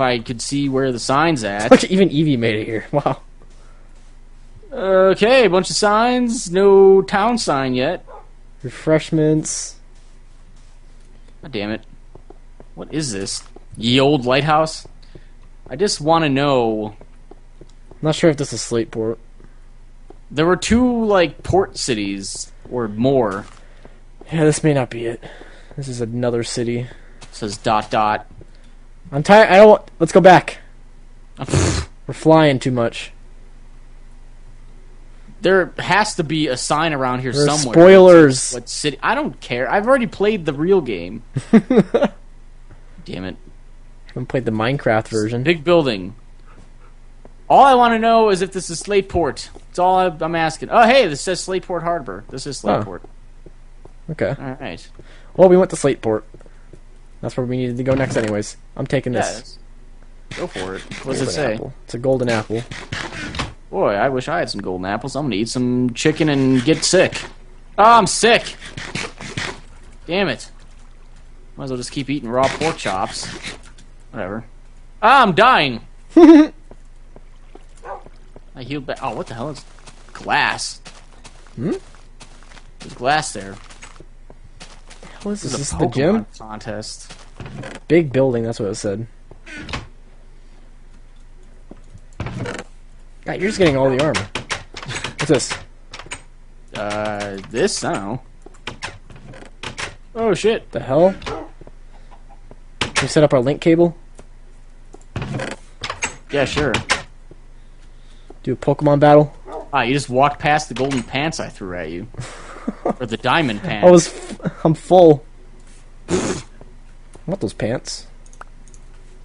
if I could see where the sign's at. Look, even Eevee made it here. Wow. Okay, a bunch of signs. No town sign yet. Refreshments. God damn it. What is this? Ye old lighthouse? I just want to know. I'm not sure if this is Slateport. There were two, like, port cities, or more. Yeah, this may not be it. This is another city. It says dot dot. I'm tired. I don't want. Let's go back. We're flying too much. there has to be a sign around here There somewhere. spoilers. What city? I don't care. I've already played the real game. Damn it. I haven't played the Minecraft version. Big building. All I want to know is if this is Slateport. That's all I'm asking. Oh, hey, this says Slateport Harbor. This is Slateport. Okay. All right. Well, we went to Slateport. That's where we needed to go next, anyways. I'm taking this. that's- go for it. What does it say? apple. It's a golden apple. Boy, I wish I had some golden apples. I'm gonna eat some chicken and get sick. Oh, I'm sick. Damn it. Might as well just keep eating raw pork chops. Whatever. Ah, I'm dying. I healed back. Oh, what the hell is glass? Hmm? There's glass there. What is this? This Is is a this the gym? Contest. Big building, that's what it said. God, you're just getting all the armor. What's this? Uh, this? I don't know. Oh shit. The hell? Can we set up our link cable? Yeah, sure. Do a Pokemon battle? Ah, you just walked past the golden pants I threw at you. or the diamond pants. I was, f- I'm full. I want those pants.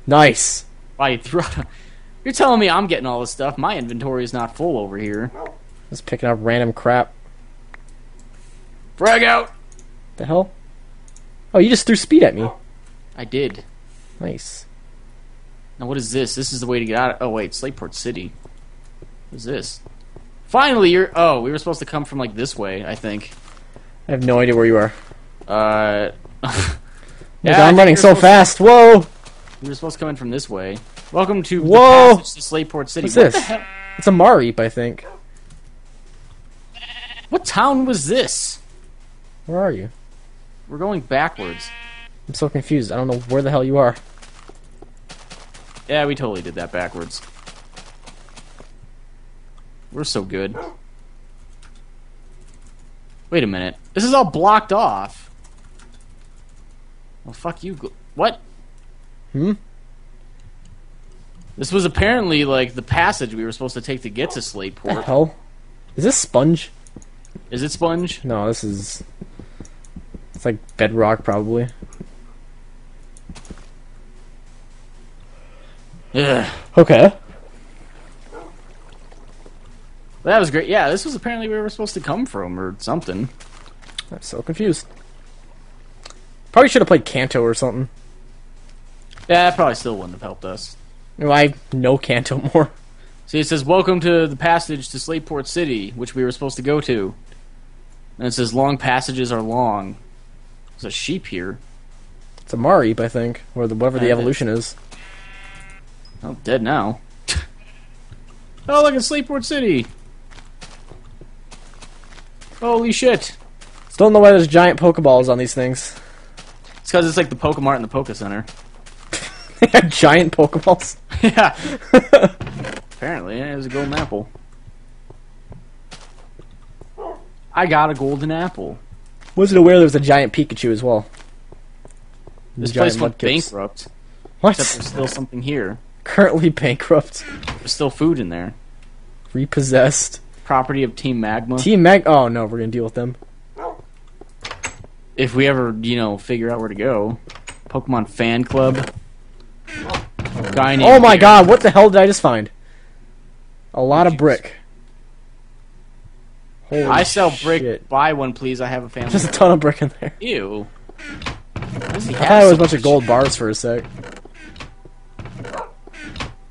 Nice. Wow, you threw out. You're telling me I'm getting all this stuff. My inventory is not full over here. Just picking up random crap. Frag out. The hell? Oh, you just threw speed at me. I did. Nice. Now what is this? This is the way to get out. Of, oh wait, Slateport City. What is this? Finally, you're. Oh, we were supposed to come from like this way. I think. I have no idea where you are. Uh. Yeah, I'm running so fast. Whoa! Were supposed to come in from this way. Welcome to Whoa! the passage to Slateport City. What's what this? It's a Mareep, I think. What town was this? Where are you? We're going backwards. I'm so confused. I don't know where the hell you are. Yeah, we totally did that backwards. We're so good. Wait a minute. This is all blocked off. Well, fuck you. What? Hmm? This was apparently like the passage we were supposed to take to get to The Slateport. hell? Is this sponge? Is it Sponge? No, this is. It's like bedrock, probably. Yeah. Okay. That was great. Yeah, this was apparently where we were supposed to come from or something. I'm so confused. Probably should have played Kanto or something. Yeah, probably still wouldn't have helped us. No, I know Kanto more. See, it says, Welcome to the passage to Slateport City, which we were supposed to go to. And it says, Long passages are long. There's a sheep here. It's a Mareep, I think, or the, whatever the evolution is. Oh, dead now. oh, look at Slateport City! Holy shit! Still don't know why there's giant Pokeballs on these things. It's because it's like the Pokemart in the Poke Center. They have giant Pokeballs. yeah. Apparently, yeah, it was a golden apple. I got a golden apple. Wasn't aware there was a giant Pikachu as well. This Giant place went bankrupt. What? Except there's still something here. Currently bankrupt. There's still food in there. Repossessed. Property of Team Magma. Team Mag. Oh no, we're gonna deal with them. If we ever, you know, figure out where to go. Pokemon Fan Club. Guy named Oh my god, what the hell did I just find? A lot of brick. Holy I sell brick. shit. Buy one, please. I have a family. There's a ton of brick in there. Ew. Why does he I have thought it was so a bunch of much? gold bars for a sec.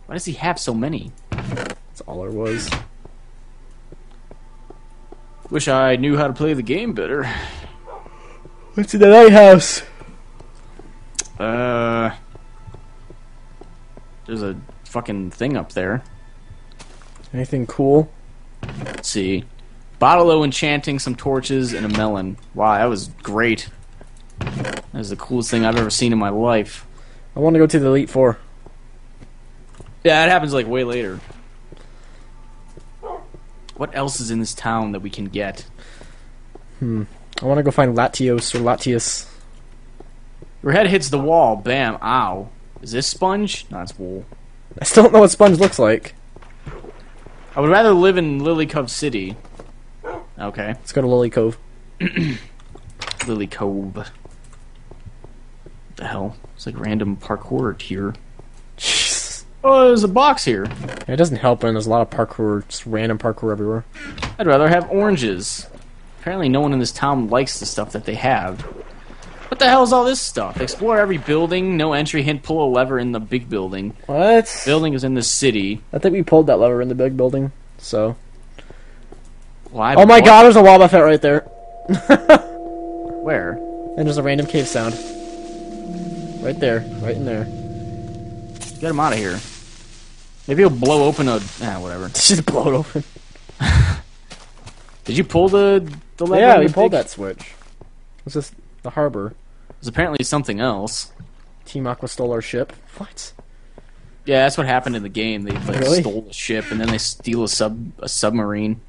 Why does he have so many? That's all there was. Wish I knew how to play the game better. What's in the lighthouse? Uh. there's a fucking thing up there. Anything cool? Let's see. Bottle o enchanting, some torches, and a melon. Wow, that was great. That was the coolest thing I've ever seen in my life. I want to go to the Elite Four. Yeah, that happens like way later. What else is in this town that we can get? I want to go find Latios or Latias. Your head hits the wall. Bam. Ow. Is this sponge? No, it's wool. I still don't know what sponge looks like. I would rather live in Lilycove City. Okay. Let's go to Lilycove. Lilycove. What the hell? It's like random parkour here. Jeez. Oh, there's a box here. It doesn't help when there's a lot of parkour, just random parkour everywhere. I'd rather have oranges. Apparently, no one in this town likes the stuff that they have. What the hell is all this stuff? Explore every building. No entry hint. Pull a lever in the big building. What? Building is in the city. I think we pulled that lever in the big building. So. Well, Oh my what- god, there's a Wobbuffet right there. Where? And there's a random cave sound. Right there. Right in there. Get him out of here. Maybe he'll blow open a. Ah, whatever. Just blow it open. Did you pull the? Yeah, we pulled that switch. It's just the harbor. It was apparently something else. Team Aqua stole our ship. What? Yeah, that's what happened in the game. They like Really? stole a ship and then they steal a sub a submarine.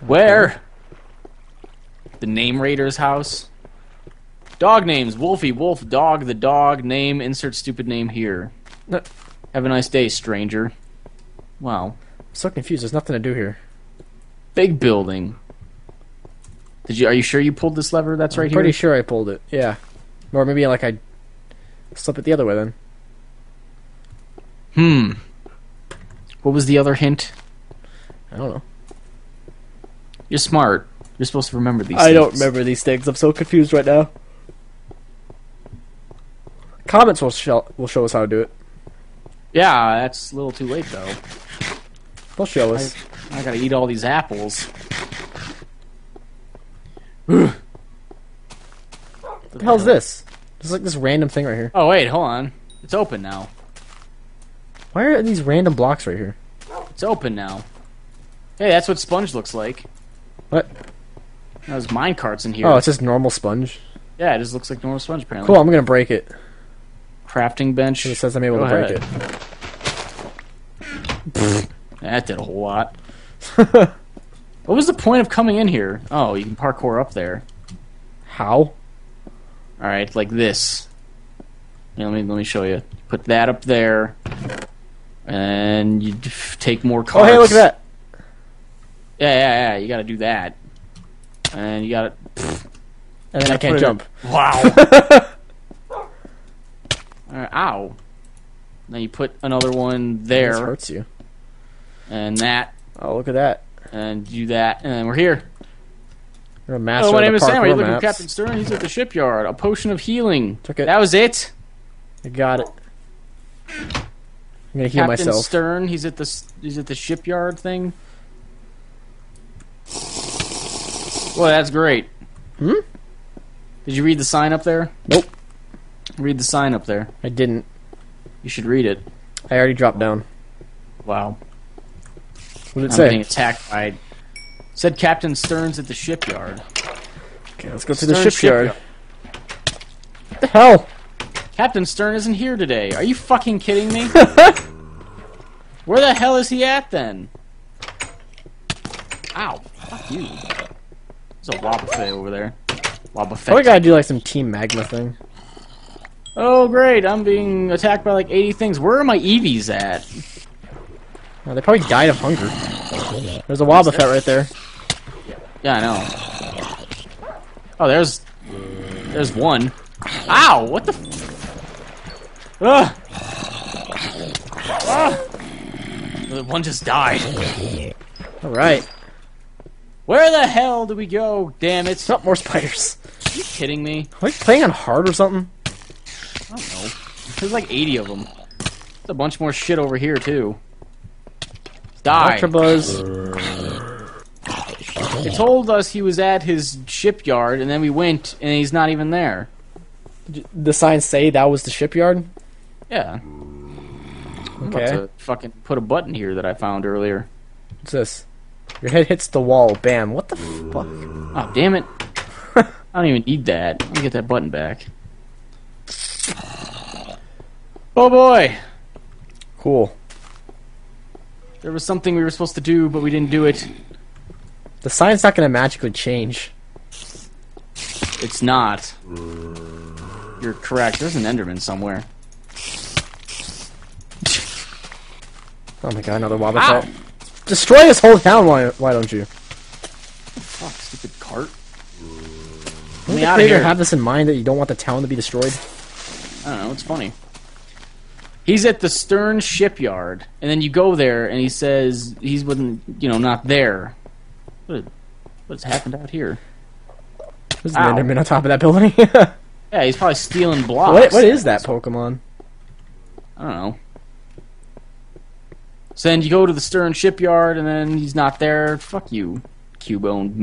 Where? The name Rater's house. Dog names: Wolfie, Wolf, Dog, the dog. Name: Insert stupid name here. No. Have a nice day, stranger. Wow. I'm so confused. There's nothing to do here. Big building. Did you? Are you sure you pulled this lever? That's right I'm here. pretty sure I pulled it. Yeah. Or maybe like I slip it the other way then. Hmm. What was the other hint? I don't know. You're smart. You're supposed to remember these. I don't remember these things. I'm so confused right now. Comments will show will show us how to do it. Yeah, that's a little too late though. They'll show us. I gotta eat all these apples. what the hell's this? There's like this random thing right here. Oh wait, hold on. It's open now. Why are these random blocks right here? It's open now. Hey, that's what sponge looks like. What? There's mine carts in here. Oh, it's just normal sponge. yeah, it just looks like normal sponge apparently. Cool. I'm gonna break it. Crafting bench. It says I'm able Go to break it. That did a whole lot. what was the point of coming in here? Oh, you can parkour up there. How? All right, like this. Yeah, let me let me show you. Put that up there, and you take more Oh, hey, look at that. Yeah, yeah, yeah. You got to do that, and you got to. And then I can't jump. Wow. Alright, ow. Now you put another one This there, hurts you. And that, Oh, look at that. and do that, and we're here. You're a master Oh, my name the is Sam. Are you looking for. Captain Stern? He's at the shipyard. A potion of healing. Took it. That was it. I got it. I'm gonna heal Captain myself. Stern. He's at the he's at the shipyard thing. Well, that's great. Hmm? Did you read the sign up there? Nope. Read the sign up there. I didn't. You should read it. I already dropped down. Wow. What did it I'm say? getting attacked by. Said Captain Stern's at the shipyard. Okay, let's go to the Stern shipyard. What the hell? Captain Stern isn't here today. Are you fucking kidding me? Where the hell is he at then? Ow. Fuck you. There's a Wobbuffet over there. Wobbuffet. Probably gotta do like some Team Magma thing. Oh, great. I'm being attacked by like 80 things. Where are my Eevees at? Oh, they probably died of hunger. There's a Wobbuffet right there. Yeah, I know. Oh, there's... There's one. Ow! What the... F- Ugh! Ah! The One just died. Alright. Where the hell do we go? Damn it. Not more spiders. Are you kidding me? Are we playing on hard or something? I don't know. There's like 80 of them. There's a bunch more shit over here, too. Die. Ultra Buzz. They told us he was at his shipyard, and then we went, and he's not even there. Did the signs say that was the shipyard? Yeah. I'm about Okay. to fucking put a button here that I found earlier. What's this? Your head hits the wall. Bam. What the fuck? Oh, damn it. I don't even need that. Let me get that button back. Oh boy! Cool. There was something we were supposed to do, but we didn't do it. The sign's not gonna magically change. It's not. You're correct. There's an Enderman somewhere. Oh my god, another Wobbuffet. Ah! Ow! Destroy this whole town, why, why don't you? Fuck, stupid cart. Let me me outta here. have this in mind that you don't want the town to be destroyed. I don't know. It's funny. He's at the Stern shipyard, and then you go there, and he says he's wasn't, you know, not there. What? What's happened out here? There's an Ow. Enderman on top of that building. Yeah, he's probably stealing blocks. what, what is that Pokemon? I don't know. So then you go to the Stern shipyard, and then he's not there. Fuck you, Cubone.